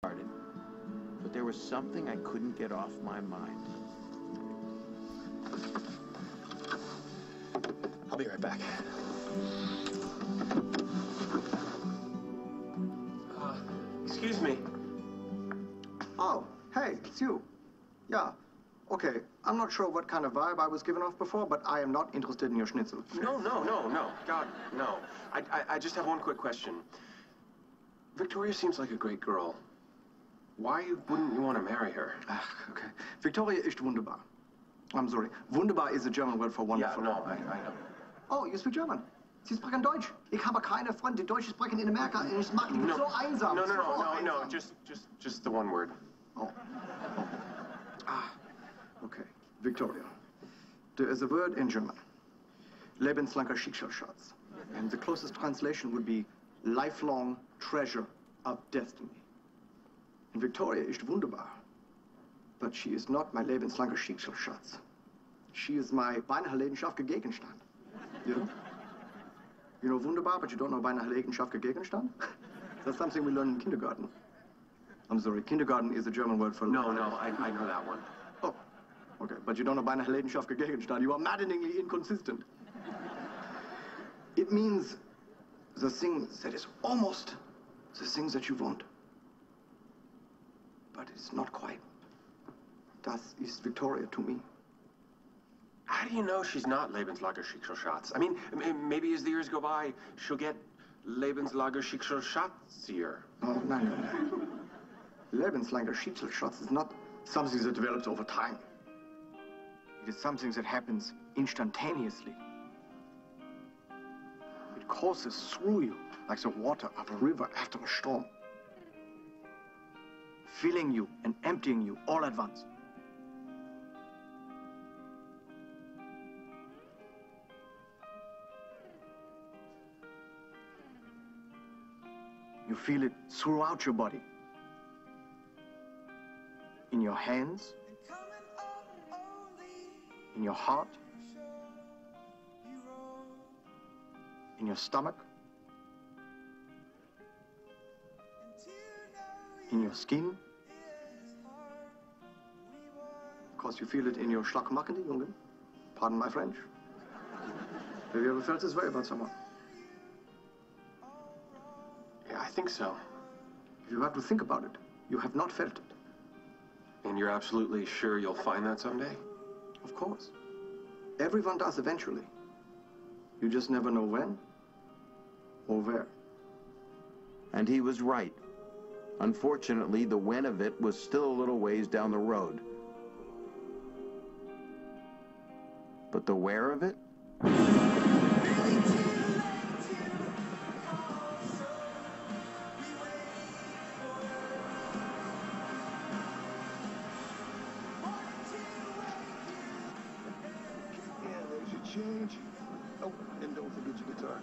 started, but there was something I couldn't get off my mind. I'll be right back. Uh, excuse me. Oh, hey, it's you. Yeah. Okay, I'm not sure what kind of vibe I was given off before, but I am not interested in your schnitzel. No, no, no, no. God, no. I, I, I just have one quick question. Victoria seems like a great girl. Why wouldn't you want to marry her? Ah, okay. Victoria ist wunderbar. I'm sorry. Wunderbar is a German word for wonderful. Yeah, no, I, I know. Oh, you speak German. Sie sprechen Deutsch. Ich habe keine Freunde, die Deutsch sprechen in Amerika. und Ich mag die No, so einsam. no, no, no, so no, no. Just, just, just the one word. Oh. Ah, okay. Victoria. There is a word in German. Lebenslanger Schicksalsschatz. And the closest translation would be lifelong treasure of destiny. Victoria ist wunderbar. But she is not my lebenslanger Schicksalsschatz. She is my beinahe leidenschaftliche Gegenstand. You know? You know wunderbar, but you don't know beinahe leidenschaftliche Gegenstand? That's something we learn in kindergarten. I'm sorry, kindergarten is a German word for... No, no, I, I know that one. Oh, okay, but you don't know beinahe leidenschaftliche Gegenstand. You are maddeningly inconsistent. It means the thing that is almost the thing that you want. But it's not quite. Das ist Victoria to me. How do you know she's not Lebenslager Schicksalsschatz? I mean, maybe as the years go by, she'll get Lebenslager Schicksalsschatzier. Oh, no, no, no. Lebenslanger Schicksalsschatz is not something that develops over time. It is something that happens instantaneously. It courses through you like the water of a river after a storm, filling you and emptying you all at once. You feel it throughout your body. In your hands, in your heart, in your stomach, in your skin. Of course, you feel it in your Schlagmackende, Jungen. Pardon my French. Have you ever felt this way about someone? Yeah, I think so. If you have to think about it, you have not felt it. And you're absolutely sure you'll find that someday? Of course. Everyone does eventually. You just never know when or where. And he was right. Unfortunately, the when of it was still a little ways down the road. But the where of it? Change. Oh, and don't forget your guitar.